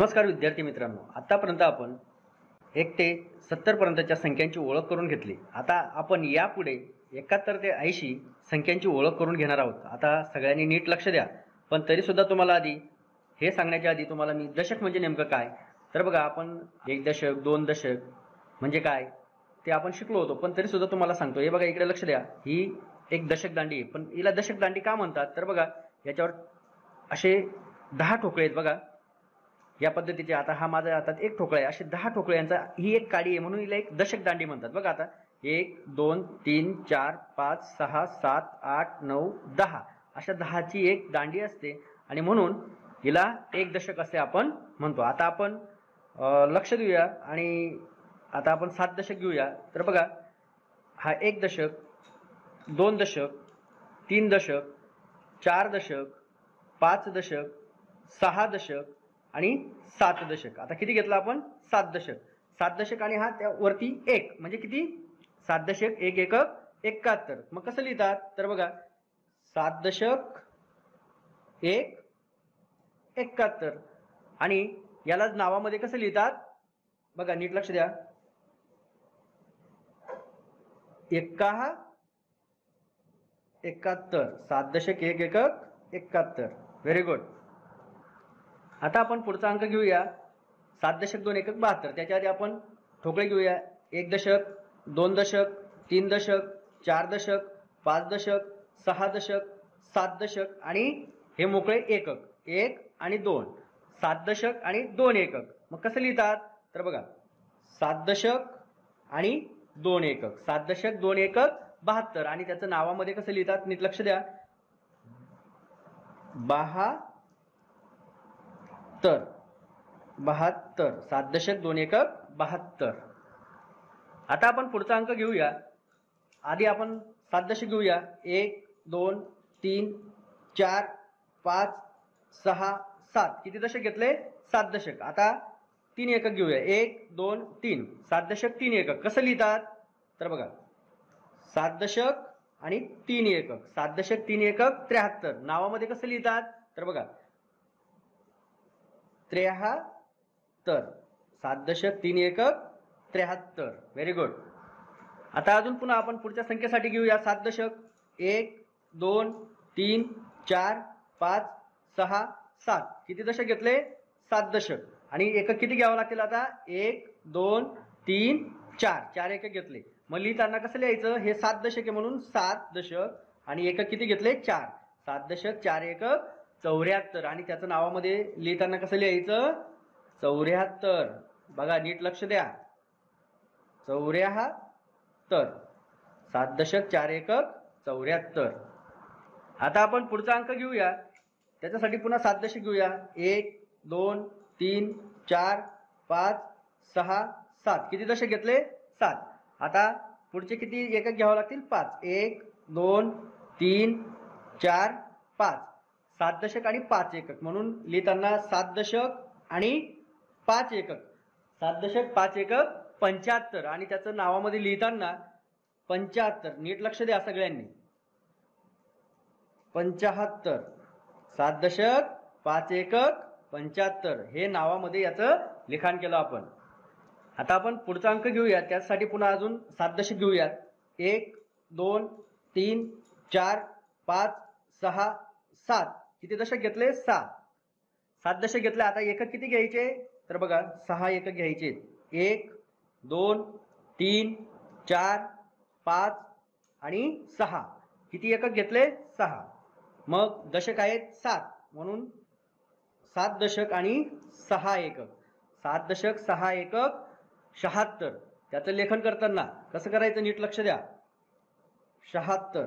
नमस्कार विद्यार्थी मित्रांनो. आत्तापर्यंत आपण एक ते सत्तरपर्यंतच्या संख्यांची ओळख करून घेतली. आता आपण यापुढे एकाहत्तर ते ऐंशी संख्यांची ओळख करून घेणार आहोत. आता सगळ्यांनी नीट लक्ष द्या. पण तरीसुद्धा तुम्हाला आधी हे सांगण्याच्या आधी तुम्हाला मी दशक म्हणजे नेमकं काय? तर बघा आपण एक दशक दोन दशक म्हणजे काय? ते आपण शिकलो होतो पण तरीसुद्धा तुम्हाला सांगतो हे बघा इकडे लक्ष द्या. ही एक दशक दांडी आहे. पण हिला दशक दांडी का म्हणतात? तर बघा याच्यावर असे दहा ठोकळे आहेत बघा. या पद्धतीचे आता हा माझ्या हातात एक ठोकळा आहे. असे दहा ठोकळ्यांचा ही एक काडी आहे म्हणून हिला एक दशक दांडी म्हणतात. बघा आता एक दोन तीन चार पाच सहा सात आठ नऊ दहा. अशा दहाची एक दांडी असते आणि म्हणून हिला एक दशक असे आपण म्हणतो. आता आपण लक्ष देऊया आणि आता आपण सात दशक घेऊया. तर बघा हा एक दशक दोन दशक तीन दशक चार दशक पाच दशक सहा दशक आणि सात दशक. आता किती घेतलं आपण? सात दशक. सात दशक आणि हा त्यावरती एक. म्हणजे किती? सात दशक एक एकक एकाहत्तर. मग कसं लिहितात? तर बघा सात दशक एक एकाहत्तर. आणि यालाच नावामध्ये कसं लिहितात? बघा नीट लक्ष द्या. एक्काहा एकाहत्तर. सात दशक एक एकक एकाहत्तर. व्हेरी गुड आता आपण पुढचा अंक घेऊया. सात दशक दोन एकक बहात्तर. त्याच्या आधी आपण ठोकळे घेऊया. एक दशक दोन दशक तीन दशक चार दशक पाच दशक सहा दशक सात दशक आणि हे मोकळे एकक. एक आणि दोन. सात दशक आणि दोन एकक. मग कसं लिहितात? तर बघा. सात दशक आणि दोन एकक. सात दशक दोन एकक बहात्तर. आणि त्याचं नावामध्ये कसं लिहितात? नीट लक्ष द्या. बहा बहात्तर. बहात्तर. सात दशक दोन एकक बहात्तर. आता आपण पुढचा अंक घेऊया. आधी आपण सात दशक घेऊया. एक दोन तीन चार पाच सहा सात. किती दशक घेतले? सात दशक आता तीन एकक घेऊया. एक दोन तीन. सात दशक तीन एकक कसं लिहितात? तर बघा. सात दशक आणि तीन एकक सात दशक तीन एकक त्र्याहत्तर. नावामध्ये कसं लिहितात? तर बघा. त्र्याहत्तर. सात दशक तीन एकक त्र्याहत्तर. व्हेरी गुड आता अजून पुन्हा आपण पुढच्या संख्येसाठी घेऊया. सात दशक एक दोन तीन चार पाच सहा सात. किती दशक घेतले? सात दशक. आणि एकक किती घ्यावं लागतील आता? एक दोन तीन चार. चार एकक घेतले. मग लिहिताना कसं लिहायचं? हे सात दशक आहे म्हणून सात दशक आणि एकक किती घेतले? चार. सात दशक चार एकक चौऱ्याहत्तर. आणि त्याचं नावामध्ये लिहिताना कसं लिहायचं? चौऱ्याहत्तर. बघा नीट लक्ष द्या. चौऱ्याहत्तर. सात दशक चार एकक चौऱ्याहत्तर. आता आपण पुढचा अंक घेऊया. त्याच्यासाठी पुन्हा सात दशक घेऊया. एक दोन तीन चार पाच सहा सात. किती दशक घेतले? सात. आता पुढचे किती एकक घ्यावं लागतील? पाच. एक दोन तीन चार पाच. सात दशक आणि पाच एकक. म्हणून लिहिताना सात दशक आणि पाच एकक. सात दशक पाच एकक पंच्याहत्तर. आणि त्याचं नावामध्ये लिहिताना पंच्याहत्तर. नीट लक्ष द्या सगळ्यांनी. पंच्याहत्तर. सात दशक पाच एकक पंच्याहत्तर. हे नावामध्ये याचं लिखाण केलं आपण. आता आपण पुढचा अंक घेऊयात. त्यासाठी पुन्हा अजून सात दशक घेऊयात. एक दोन तीन चार पाच सहा सात. किती दशक घेतले? सात. सात दशक घेतले. आता एकक किती घ्यायचे? तर बघा सहा एकक घ्यायचे. एक दोन तीन चार पाच आणि सहा. किती एकक घेतले? सहा. मग दशक आहेत सात. म्हणून सात दशक आणि सहा एकक. सात दशक सहा एकक शहात्तर. त्याचं लेखन करताना कसं करायचं नीट लक्ष द्या? शहात्तर.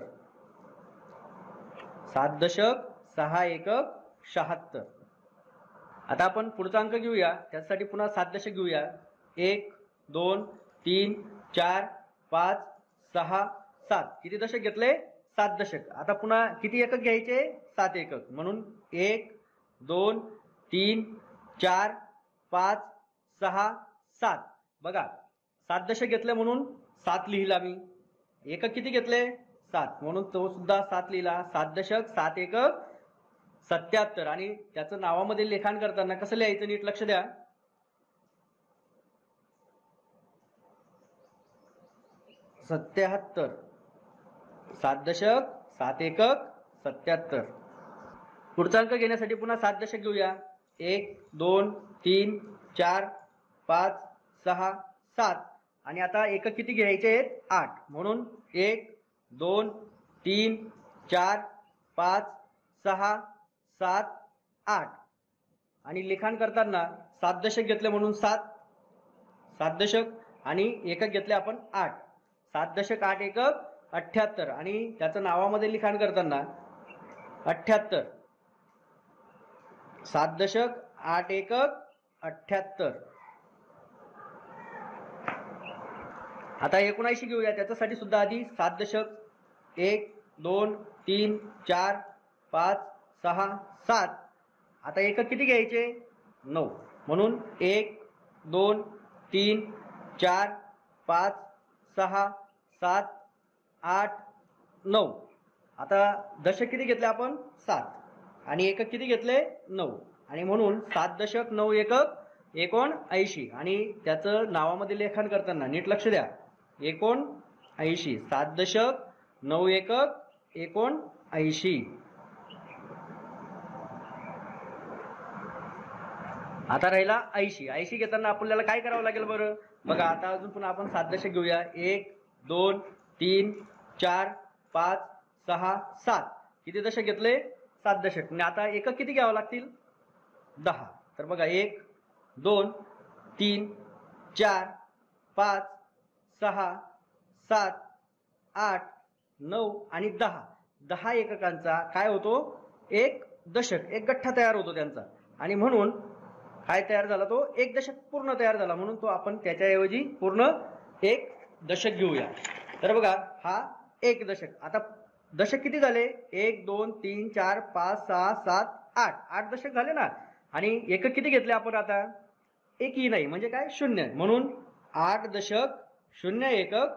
सात दशक सहा एकक शहात्तर. आता आपण पुढचा अंक घेऊया. त्यासाठी पुन्हा सात दशक घेऊया. एक दोन तीन चार पाच सहा सात. किती दशक घेतले? सात दशक आता पुन्हा किती एकक घ्यायचे? सात एकक. म्हणून एक दोन तीन चार पाच सहा सात. बघा सात दशक घेतले म्हणून सात लिहिला मी. एकक किती घेतले? सात. म्हणून तो सुद्धा सात लिहिला. सात दशक सात एकक सत्याहत्तर. आणि त्याचं नावामध्ये लिखाण करताना कसं लिहायचं? नीट लक्ष द्या. सत्याहत्तर. सात दशक सात एकक सत्याहत्तर. पुढचा अंक घेण्यासाठी पुन्हा सात दशक घेऊया. एक दोन तीन चार पाच सहा सात. आणि आता एकक किती घ्यायचे आहेत? आठ. म्हणून एक दोन तीन चार पाच सहा सात आठ. आणि लिखाण करताना सात दशक घेतले म्हणून सात. सात दशक आणि एकक घेतले आपण आठ. सात दशक आठ एकक अठ्ठ्याहत्तर. आणि त्याचं नावामध्ये लिखाण करताना अठ्ठ्याहत्तर. सात दशक आठ एकक अठ्ठ्याहत्तर. आता एकोणऐंशी घेऊया. त्याच्यासाठी सुद्धा आधी सात दशक एक दोन तीन चार पाच सहा सात. आता एकक किती घ्यायचे? नऊ. म्हणून एक दोन तीन चार पाच सहा सात आठ नऊ. आता दशक किती घेतले आपण? सात. आणि एकक किती घेतले? नऊ. आणि म्हणून सात दशक नऊ एकक एकोण ऐंशी आणि त्याचं नावामध्ये लेखन करताना नीट लक्ष द्या. एकोण ऐंशी सात दशक नऊ एकक एकोण ऐंशी आता राहिला ऐंशी. ऐंशी घेताना आपल्याला काय करावं लागेल बरं? बघा आता अजून पुन्हा आपण सात दशक घेऊया. एक दोन तीन चार पाच सहा सात. किती दशक घेतले? सात दशक. आणि आता एकक किती घ्यावं लागतील? दहा. तर बघा एक दोन तीन चार पाच सहा सात आठ नऊ आणि दहा. दहा एककांचा काय होतो? एक दशक. एक गठ्ठा तयार होतो त्यांचा. आणि म्हणून काय तयार झाला तो एक दशक पूर्ण तयार झाला म्हणून तो आपण त्याच्याऐवजी पूर्ण एक दशक घेऊया. तर बघा हा एक दशक. आता दशक किती झाले? एक दोन तीन चार पाच सहा सात आठ. आठ दशक झाले ना? आणि एकक किती घेतले आपण आता? एकही नाही. म्हणजे काय? शून्य. म्हणून आठ दशक शून्य एकक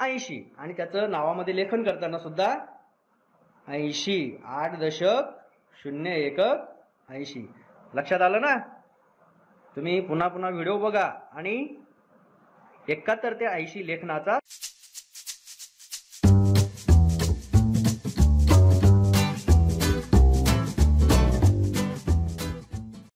ऐंशी. आणि त्याचं नावामध्ये लेखन करताना सुद्धा ऐंशी. आठ दशक शून्य एकक ऐंशी. लक्षात आलं ना? तुम्ही पुन्हा पुन्हा व्हिडिओ बघा आणि एकाहत्तर ते ऐंशी लेखनाचा